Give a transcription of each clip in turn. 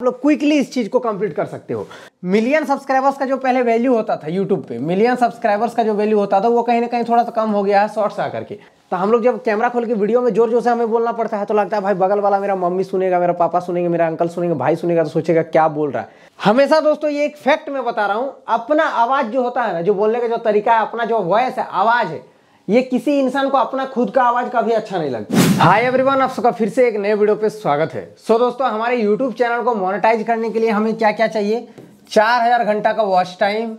आप लोग क्विकली इस चीज़ को कंप्लीट कर सकते हो। मिलियन सब्सक्राइबर्स का जो पहले वैल्यू होता था यूट्यूब पे मिलियन सब्सक्राइबर्स का जो वैल्यू होता था, वो कहीं ना कहीं थोड़ा सा कम हो गया है शॉर्ट्स आकर के। तो हम लोग जब कैमरा खोल के वीडियो में ज़ोर ज़ोर से हमें बोलना पड़ता है तो लगता है, भाई, बगल वाला मेरा मम्मी सुनेगा, मेरा पापा सुनेंगे, मेरा अंकल सुनेंगे, भाई सुनेगा तो सोचेगा क्या बोल रहा है? हमेशा दोस्तों ये एक फैक्ट मैं बता रहा हूँ, अपना आवाज़ जो होता है ना, जो बोलने का जो तरीका है, अपना जो वॉयस है, आवाज़ है ये किसी इंसान को अपना खुद का आवाज़ कभी अच्छा नहीं लगता। हाय एवरीवन आप सबका फिर से एक नए वीडियो पे स्वागत है। सो so, दोस्तों हमारे यूट्यूब चैनल को मोनेटाइज करने के लिए हमें क्या क्या चाहिए? चार हज़ार घंटा का वॉच टाइम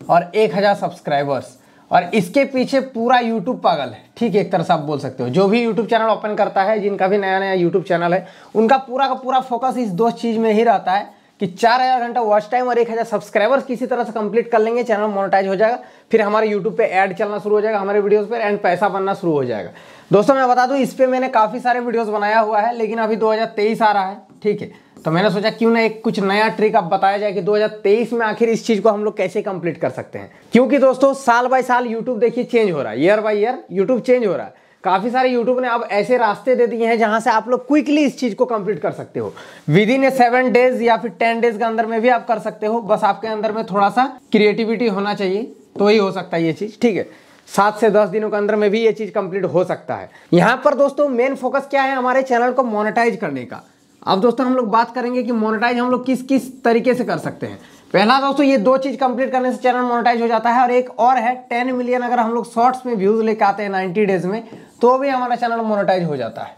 और एक हज़ार सब्सक्राइबर्स और इसके पीछे पूरा यूट्यूब पागल है। ठीक एक तरह से आप बोल सकते हो। जो भी यूट्यूब चैनल ओपन करता है जिनका भी नया नया यूट्यूब चैनल है उनका पूरा का पूरा फोकस इस दो चीज़ में ही रहता है। कि चार हज़ार घंटा वॉच टाइम और एक हज़ार सब्सक्राइबर्स किसी तरह से कंप्लीट कर लेंगे चैनल मोनेटाइज हो जाएगा, फिर हमारे यूट्यूब पे ऐड चलना शुरू हो जाएगा, हमारे वीडियोस पे एंड पैसा बनना शुरू हो जाएगा। दोस्तों, मैं बता दूँ, इस पे मैंने काफ़ी सारे वीडियोस बनाया हुआ है, लेकिन अभी 2023 आ रहा है, ठीक है? तो मैंने सोचा, क्यों ना एक कुछ नया ट्रिक अब बताया जाए कि 2023 में आखिर इस चीज़ को हम लोग कैसे कंप्लीट कर सकते हैं? क्योंकि दोस्तों, साल बाय साल यूट्यूब देखिए चेंज हो रहा है year by year YouTube change हो रहा है। काफ़ी सारे यूट्यूब ने अब ऐसे रास्ते दे दिए हैं जहाँ से आप लोग क्विकली इस चीज़ को कंप्लीट कर सकते हो। Within a seven days या फिर टेन डेज़ के अंदर में भी आप कर सकते हो, बस आपके अंदर में थोड़ा सा क्रिएटिविटी होना चाहिए तो ही हो सकता है ये चीज़, ठीक है? सात से दस दिनों के अंदर में भी ये चीज़ कंप्लीट हो सकता है। यहाँ पर दोस्तों मेन फोकस क्या है हमारे चैनल को मोनेटाइज करने का? अब दोस्तों, हम लोग बात करेंगे कि मोनेटाइज हम लोग किस किस तरीके से कर सकते हैं। पहला दोस्तों, ये दो चीज़ कंप्लीट करने से चैनल मोनेटाइज हो जाता है और एक और है टेन मिलियन अगर हम लोग शॉर्ट्स में व्यूज़ लेके आते हैं नाइनटी डेज़ में तो भी हमारा चैनल मोनेटाइज हो जाता है।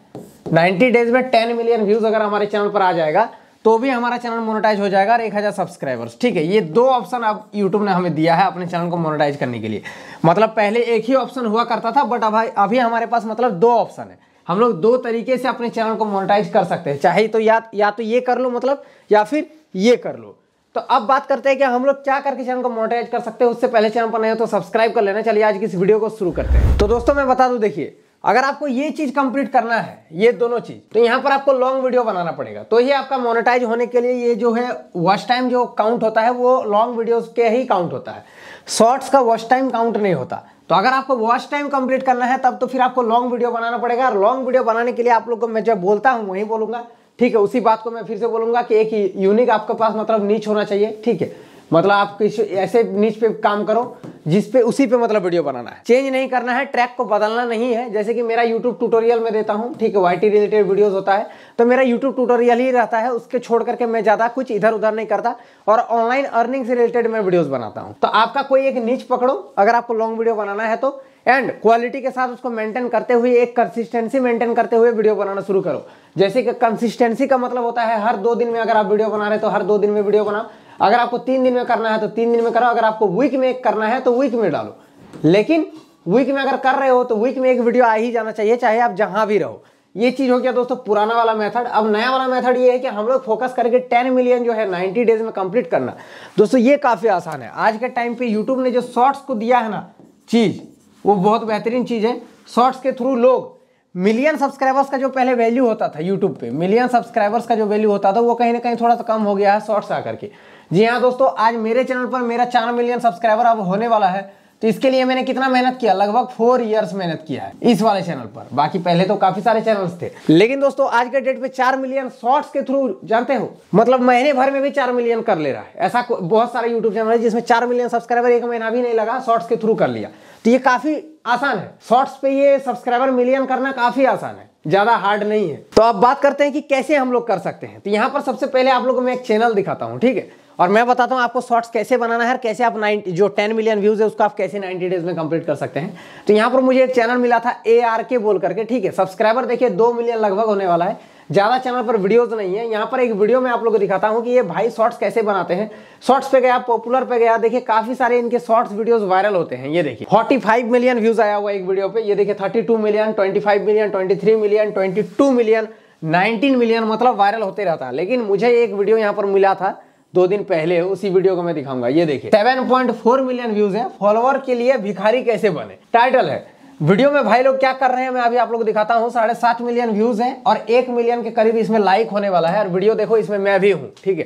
नाइनटी डेज़ में टेन मिलियन व्यूज़ अगर हमारे चैनल पर आ जाएगा तो भी हमारा चैनल मोनेटाइज हो जाएगा और एक हज़ार सब्सक्राइबर्स ठीक है, ये दो ऑप्शन अब यूट्यूब ने हमें दिया है अपने चैनल को मोनेटाइज करने के लिए। मतलब पहले एक ही ऑप्शन हुआ करता था बट अब अभी हमारे पास मतलब दो ऑप्शन है। हम लोग दो तरीके से अपने चैनल को मोनेटाइज कर सकते हैं। चाहे तो या या तो ये कर लो मतलब या फिर ये कर लो। तो अब बात करते हैं कि हम लोग क्या करके चैनल को मोनेटाइज कर सकते हैं। उससे पहले चैनल पर नहीं हो तो सब्सक्राइब कर लेना। चलिए आज की इस वीडियो को शुरू करते हैं। तो दोस्तों, मैं बता दूँ, देखिए अगर आपको ये चीज़ कंप्लीट करना है, ये दोनों चीज़ तो यहाँ पर आपको लॉन्ग वीडियो बनाना पड़ेगा। तो ये आपका मोनेटाइज होने के लिए ये जो है वॉच टाइम जो काउंट होता है, वो लॉन्ग वीडियोस के ही काउंट होता है। शॉर्ट्स का वॉच टाइम काउंट नहीं होता। तो अगर आपको वॉच टाइम कंप्लीट करना है, तब तो फिर आपको लॉन्ग वीडियो बनाना पड़ेगा। और लॉन्ग वीडियो बनाने के लिए आप लोग को मैं जब बोलता हूँ, वही बोलूँगा। ठीक है, उसी बात को मैं फिर से बोलूँगा कि एक यूनिक आपके पास मतलब नीच होना चाहिए। ठीक है। मतलब आप किस ऐसे नीच पे काम करो, जिस पे उसी पे मतलब वीडियो बनाना है। चेंज नहीं करना है ट्रैक को बदलना नहीं है। जैसे कि मेरा यूट्यूब ट्यूटोरियल में देता हूँ, ठीक है वाईटी रिलेटेड वीडियोस होता है तो मेरा यूट्यूब ट्यूटोरियल ही रहता है, उसके छोड़ करके मैं ज़्यादा कुछ इधर उधर नहीं करता, और ऑनलाइन अर्निंग से रिलेटेड मैं वीडियोज़ बनाता हूँ। तो आपका कोई एक नीच पकड़ो, अगर आपको लॉन्ग वीडियो बनाना है तो एंड क्वालिटी के साथ उसको मेंटेन करते हुए, एक कंसिस्टेंसी मेंटेन करते हुए वीडियो बनाना शुरू करो। जैसे कि कंसिस्टेंसी का मतलब होता है, हर दो दिन में अगर आप वीडियो बना रहे तो हर दो दिन में वीडियो बनाओ। अगर आपको तीन दिन में करना है तो तीन दिन में करो, अगर आपको वीक में करना है तो वीक में डालो। लेकिन वीक में अगर कर रहे हो तो वीक में एक वीडियो आ ही जाना चाहिए, चाहे आप जहाँ भी रहो। ये चीज़ हो गया दोस्तों, पुराना वाला मेथड अब नया वाला मेथड ये है कि हम लोग फोकस करके 10 मिलियन जो है 90 डेज़ में कंप्लीट करना। दोस्तों, ये काफ़ी आसान है। आज के टाइम पे यूट्यूब ने जो शॉर्ट्स को दिया है ना, चीज़, वो बहुत बेहतरीन चीज़ है। शॉर्ट्स के थ्रू लोग मिलियन सब्सक्राइबर्स का जो पहले वैल्यू होता था यूट्यूब पे मिलियन सब्सक्राइबर्स का जो वैल्यू होता था, वो कहीं ना कहीं थोड़ा सा कम हो गया है शॉर्ट्स आकर के। जी हाँ दोस्तों, आज मेरे चैनल पर मेरा चार मिलियन सब्सक्राइबर अब होने वाला है। तो इसके लिए मैंने कितना मेहनत किया? लगभग फोर इयर्स मेहनत किया है इस वाले चैनल पर। बाकी पहले तो काफ़ी सारे चैनल्स थे। लेकिन दोस्तों, आज के डेट पे चार मिलियन शॉर्ट्स के थ्रू जानते हो? मतलब महीने भर में भी चार मिलियन कर ले रहा है। ऐसा बहुत सारे यूट्यूब चैनल है जिसमें चार मिलियन सब्सक्राइबर एक महीना भी नहीं लगा शॉर्ट्स के थ्रू कर लिया। तो ये काफ़ी आसान है। शॉर्ट्स पे ये सब्सक्राइबर मिलियन करना काफ़ी आसान है। ज़्यादा हार्ड नहीं है। तो अब बात करते हैं कि कैसे हम लोग कर सकते हैं। तो यहाँ पर सबसे पहले आप लोगों को मैं एक चैनल दिखाता हूँ, ठीक है? और मैं बताता हूँ आपको शॉर्ट्स कैसे बनाना है कैसे आप नाइनटी जो टेन मिलियन व्यूज़ है उसको आप कैसे नाइनटी डेज़ में कंप्लीट कर सकते हैं। तो यहाँ पर मुझे एक चैनल मिला था ए आर के बोल करके ठीक है? सब्सक्राइबर देखिए, दो मिलियन लगभग होने वाला है। ज़्यादा चैनल पर वीडियोस नहीं है। यहाँ पर एक वीडियो में आप लोग को दिखाता हूँ कि ये भाई शॉर्ट्स कैसे बनाते हैं। शॉर्ट्स पे गया, पॉपुलर पे गया, देखिए काफ़ी सारे इनके शॉर्ट्स वीडियोस वायरल होते हैं। ये देखिए 45 मिलियन व्यूज़ आया हुआ एक वीडियो पे। ये देखिए 32 million 25 million 23 million 22 million 19 million मतलब वायरल होते रहता है। लेकिन मुझे एक वीडियो यहाँ पर मिला था दो दिन पहले उसी वीडियो को मैं दिखाऊँगा। ये देखिए। 7.4 मिलियन व्यूज़ है। फॉलोअर के लिए भिखारी कैसे बने? टाइटल है। वीडियो में भाई लोग क्या कर रहे हैं मैं अभी आप लोग दिखाता हूँ। साढ़े सात मिलियन व्यूज़ हैं और एक मिलियन के करीब इसमें लाइक होने वाला है और वीडियो देखो इसमें मैं भी हूँ। ठीक है?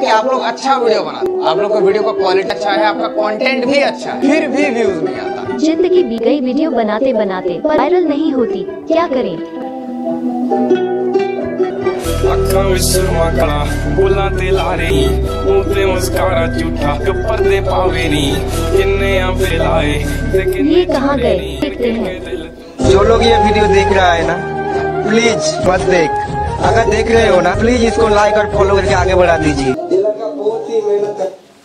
कि आप लोग अच्छा वीडियो बना दो आप लोग का वीडियो का क्वालिटी अच्छा है आपका कंटेंट भी अच्छा है। फिर भी व्यूज़ नहीं आता। ज़िंदगी भी गई वीडियो बनाते बनाते वायरल नहीं होती। क्या करें? ਅੱਖਾਂ ਵਿੱਚ ਸੁਰਮਾ ਕਲਾ ਬੋਲਾਂ ਤੇ ਲਾਰੇ ਮੂੰਹ ਤੇ ਮੁਸਕਾਰਾ ਝੂਠਾ ਕੱਪਰ ਦੇ ਪਾਵੇ ਨੀ ਕਿੰਨੇ ਆ ਫੇਲਾਏ ਤੇ ਕਿੰਨੇ ये कहाँ ਝੂਠੇ गए? ਨੀ। देखते हैं। ਦਿਲ जो लोग ये वीडियो देख रहा है ना प्लीज मत देख अगर देख रहे हो ना प्लीज इसको लाइक और फॉलो करके आगे बढ़ा दीजिए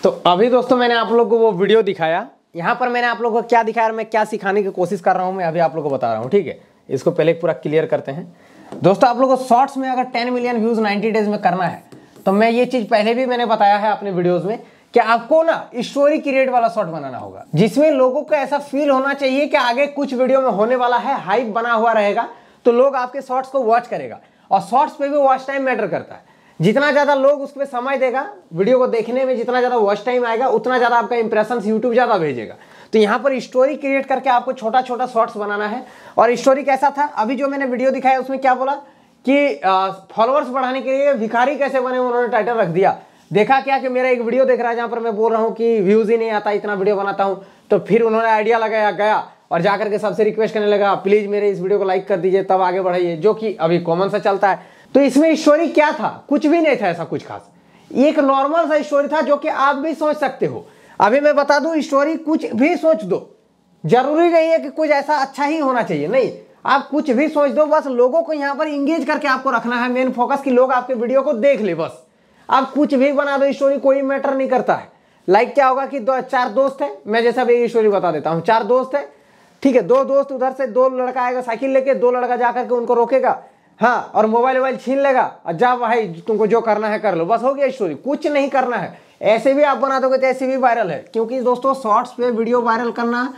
तो अभी दोस्तों मैंने आप लोग को वो वीडियो दिखाया यहाँ पर मैंने आप लोग को क्या दिखाया और मैं क्या सिखाने की कोशिश कर रहा हूँ मैं अभी आप लोग को बता रहा हूँ ठीक है इसको पहले पूरा क्लियर करते हैं दोस्तों, आप लोग को शॉर्ट्स में अगर 10 मिलियन व्यूज़ 90 डेज़ में करना है तो मैं ये चीज़ पहले भी मैंने बताया है अपने वीडियोस में कि आपको ना स्टोरी क्रिएट वाला शॉर्ट बनाना होगा, जिसमें लोगों को ऐसा फील होना चाहिए कि आगे कुछ वीडियो में होने वाला है हाइप बना हुआ रहेगा तो लोग आपके शॉर्ट्स को वॉच करेगा। और शॉर्ट्स पे भी वॉच टाइम मैटर करता है। जितना ज़्यादा लोग उस पर समय देगा वीडियो को देखने में जितना ज़्यादा वॉच टाइम आएगा, उतना ज़्यादा आपका इंप्रेशन यूट्यूब ज़्यादा भेजेगा। तो यहाँ पर स्टोरी क्रिएट करके आपको छोटा छोटा शॉर्ट्स बनाना है। और स्टोरी कैसा था? अभी जो मैंने वीडियो दिखाया, उसमें क्या बोला? कि फॉलोअर्स बढ़ाने के लिए भिखारी कैसे बने, उन्होंने टाइटल रख दिया। देखा क्या कि मेरा एक वीडियो देख रहा है जहाँ पर मैं बोल रहा हूँ कि व्यूज़ ही नहीं आता, इतना वीडियो बनाता हूँ। तो फिर उन्होंने आइडिया लगाया, गया। और जाकर के सबसे रिक्वेस्ट करने लगा प्लीज़ मेरे इस वीडियो को लाइक कर दीजिए, तब आगे बढ़ाइए। जो कि अभी कॉमन सा चलता है। तो इसमें स्टोरी क्या था? कुछ भी नहीं था ऐसा कुछ खास। एक नॉर्मल सा स्टोरी था जो कि आप भी सोच सकते हो। अभी मैं बता दूँ स्टोरी कुछ भी सोच दो। ज़रूरी नहीं है कि कुछ ऐसा अच्छा ही होना चाहिए, नहीं। आप कुछ भी सोच दो, बस लोगों को यहाँ पर इंगेज करके आपको रखना है मेन फोकस कि लोग आपके वीडियो को देख ले बस। आप कुछ भी बना दो स्टोरी कोई मैटर नहीं करता है। लाइक क्या होगा कि दो चार दोस्त है, मैं जैसा भी स्टोरी बता देता हूँ। चार दोस्त है, ठीक है, दो दोस्त उधर से दो लड़का आएगा, साइकिल लेके दो लड़का जा करके उनको रोकेगा। हाँ और मोबाइल वोबाइल छीन लेगा, और जा भाई, तुमको जो करना है कर लो। बस हो गया स्टोरी कुछ नहीं करना है। ऐसे भी आप बना दोगे तो ऐसे भी वायरल है। क्योंकि दोस्तों शॉर्ट्स पे वीडियो वायरल करना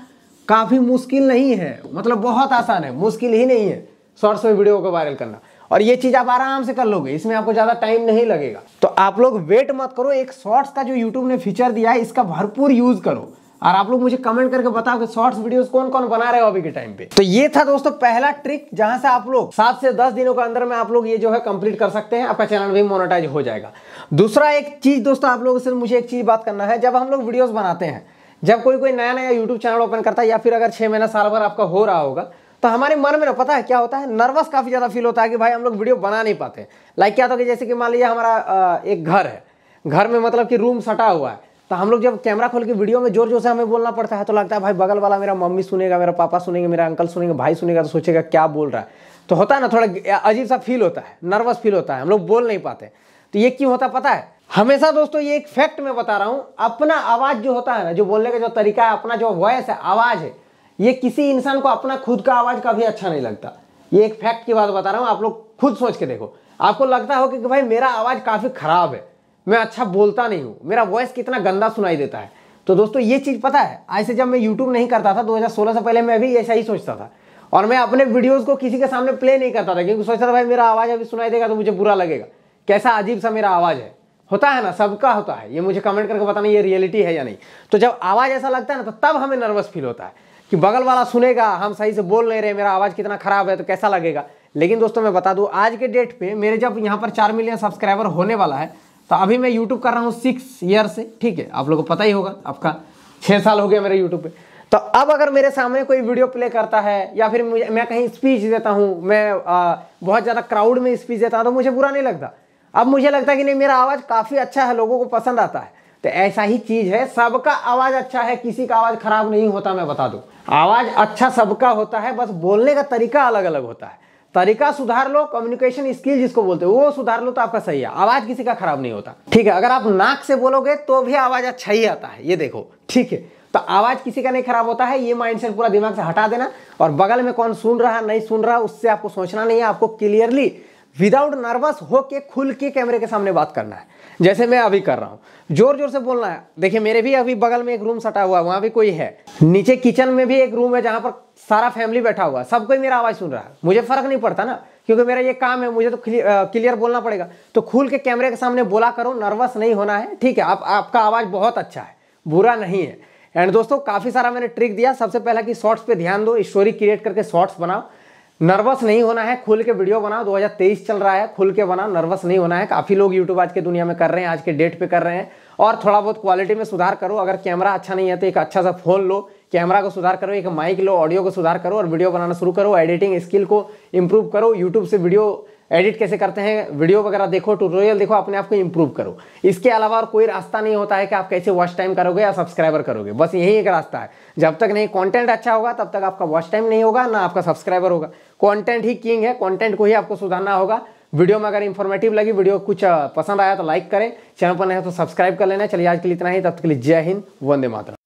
काफ़ी मुश्किल नहीं है। मतलब बहुत आसान है, मुश्किल ही नहीं है शॉर्ट्स में वीडियो को वायरल करना। और ये चीज़ आप आराम से कर लोगे, इसमें आपको ज़्यादा टाइम नहीं लगेगा। तो आप लोग वेट मत करो, एक शॉर्ट्स का जो यूट्यूब ने फीचर दिया है, इसका भरपूर यूज़ करो। और आप लोग मुझे कमेंट करके बताओ कि शॉर्ट्स वीडियोस कौन कौन बना रहे हो अभी के टाइम पे। तो ये था दोस्तों पहला ट्रिक जहाँ से आप लोग सात से दस दिनों के अंदर में आप लोग ये जो है कंप्लीट कर सकते हैं, आपका चैनल भी मोनोटाइज हो जाएगा। दूसरा एक चीज़ दोस्तों, आप लोगों से मुझे एक चीज़ बात करना है, जब हम लोग वीडियोज़ बनाते हैं, जब कोई कोई नया नया यूट्यूब चैनल ओपन करता है या फिर अगर छह महीना, साल भर आपका हो रहा होगा तो हमारे मन में ना पता है क्या होता है नर्वस काफ़ी ज़्यादा फील होता है कि भाई हम लोग वीडियो बना नहीं पाते। लाइक क्या होता है जैसे कि मान लीजिए हमारा एक घर है। घर में मतलब कि रूम सटा हुआ है। तो हम लोग जब कैमरा खोल के वीडियो में ज़ोर ज़ोर से हमें बोलना पड़ता है तो लगता है, भाई, बगल वाला मेरा मम्मी सुनेगा, मेरा पापा सुनेंगे, मेरा अंकल सुनेंगे, भाई सुनेगा तो सोचेगा क्या बोल रहा है? तो होता है ना, थोड़ा अजीब सा फील होता है नर्वस फील होता है, हम लोग बोल नहीं पाते। तो ये क्यों होता पता है? हमेशा दोस्तों ये एक फैक्ट मैं बता रहा हूँ, अपना आवाज़ जो होता है ना, जो बोलने का जो तरीका है, अपना जो वॉयस है, आवाज़ है, ये किसी इंसान को अपना खुद का आवाज़ कभी अच्छा नहीं लगता। ये एक फैक्ट की बात बता रहा हूँ, आप लोग खुद सोच के देखो। आपको लगता हो कि भाई मेरा आवाज़ काफ़ी खराब है। मैं अच्छा बोलता नहीं हूँ। मेरा वॉइस कितना गंदा सुनाई देता है। तो दोस्तों, ये चीज़ पता है ऐसे जब मैं यूट्यूब नहीं करता था 2016 से पहले मैं भी ऐसा ही सोचता था। और मैं अपने वीडियोस को किसी के सामने प्ले नहीं करता था, क्योंकि सोचता था, भाई, मेरा आवाज़ अभी सुनाई देगा तो मुझे बुरा लगेगा। कैसा अजीब सा मेरा आवाज़ है। होता है ना, सबका होता है। ये मुझे कमेंट करके बताना ये रियलिटी है या नहीं। तो जब आवाज़ ऐसा लगता है ना तो तब हमें नर्वस फील होता है कि बगल वाला सुनेगा, हम सही से बोल नहीं रहे, मेरा आवाज़ कितना खराब है तो कैसा लगेगा? लेकिन दोस्तों, मैं बता दूँ, आज के डेट पे मेरे जब यहाँ पर चार मिलियन सब्सक्राइबर होने वाला है तो अभी मैं यूट्यूब कर रहा हूँ सिक्स ईयर से ठीक है? आप लोगों को पता ही होगा आपका छः साल हो गया मेरे यूट्यूब पे। तो अब अगर मेरे सामने कोई वीडियो प्ले करता है या फिर मैं कहीं स्पीच देता हूँ मैं आ, बहुत ज़्यादा क्राउड में स्पीच देता हूँ तो मुझे बुरा नहीं लगता। अब मुझे लगता है कि नहीं मेरा आवाज़ काफ़ी अच्छा है लोगों को पसंद आता है। तो ऐसा ही चीज़ है सबका आवाज़ अच्छा है किसी का आवाज़ खराब नहीं होता मैं बता दूँ। आवाज़ अच्छा सबका होता है बस बोलने का तरीका अलग अलग होता है। तरीका सुधार लो कम्युनिकेशन स्किल जिसको बोलते हो, वो सुधार लो तो आपका सही है। आवाज़ किसी का खराब नहीं होता। ठीक है, अगर आप नाक से बोलोगे तो भी आवाज़ अच्छा ही आता है, ये देखो। ठीक है तो आवाज़ किसी का नहीं खराब होता है, ये माइंडसेट पूरा दिमाग से हटा देना। और बगल में कौन सुन रहा, नहीं सुन रहा, उससे आपको सोचना नहीं है, आपको क्लियरली विदाउट नर्वस होके खुल के कैमरे के सामने बात करना है। जैसे मैं अभी कर रहा हूँ। ज़ोर ज़ोर से बोलना है। देखिए, मेरे भी अभी बगल में एक रूम सटा हुआ है, वहाँ भी कोई है। नीचे किचन में भी एक रूम है जहाँ पर सारा फैमिली बैठा हुआ है। सब कोई मेरा आवाज़ सुन रहा है। मुझे फ़र्क नहीं पड़ता ना, क्योंकि मेरा ये काम है, मुझे तो क्लियर बोलना पड़ेगा। तो खुल के कैमरे के सामने बोला करो, नर्वस नहीं होना है, ठीक है। आप, आपका आवाज़ बहुत अच्छा है, बुरा नहीं है। एंड दोस्तों, काफ़ी सारा मैंने ट्रिक दिया। सबसे पहला कि शॉर्ट्स पे ध्यान दो स्टोरी क्रिएट करके शॉर्ट्स बनाओ। नर्वस नहीं होना है, खुल के वीडियो बनाओ 2023 चल रहा है, खुल के बनाओ, नर्वस नहीं होना है। काफ़ी लोग यूट्यूब आज के दुनिया में कर रहे हैं, आज के डेट पे कर रहे हैं। और थोड़ा बहुत क्वालिटी में सुधार करो, अगर कैमरा अच्छा नहीं है तो एक अच्छा सा फ़ोन लो कैमरा को सुधार करो, एक माइक लो ऑडियो को सुधार करो और वीडियो बनाना शुरू करो एडिटिंग स्किल को इम्प्रूव करो यूट्यूब से वीडियो एडिट कैसे करते हैं, वीडियो वगैरह देखो ट्यूटोरियल देखो, अपने आप को इंप्रूव करो। इसके अलावा और कोई रास्ता नहीं होता है कि आप कैसे वॉच टाइम करोगे या सब्सक्राइबर करोगे। बस यही एक रास्ता है। जब तक नहीं कंटेंट अच्छा होगा, तब तक आपका वॉच टाइम नहीं होगा, ना आपका सब्सक्राइबर होगा। कंटेंट ही किंग है कंटेंट को ही आपको सुधारना होगा। वीडियो में अगर इन्फॉर्मेटिव लगी, वीडियो कुछ पसंद आया तो लाइक करें। चैनल पर नहीं तो सब्सक्राइब कर लेना। चलिए, आज के लिए इतना ही। तब तक के लिए जय हिंद, वंदे मातरम।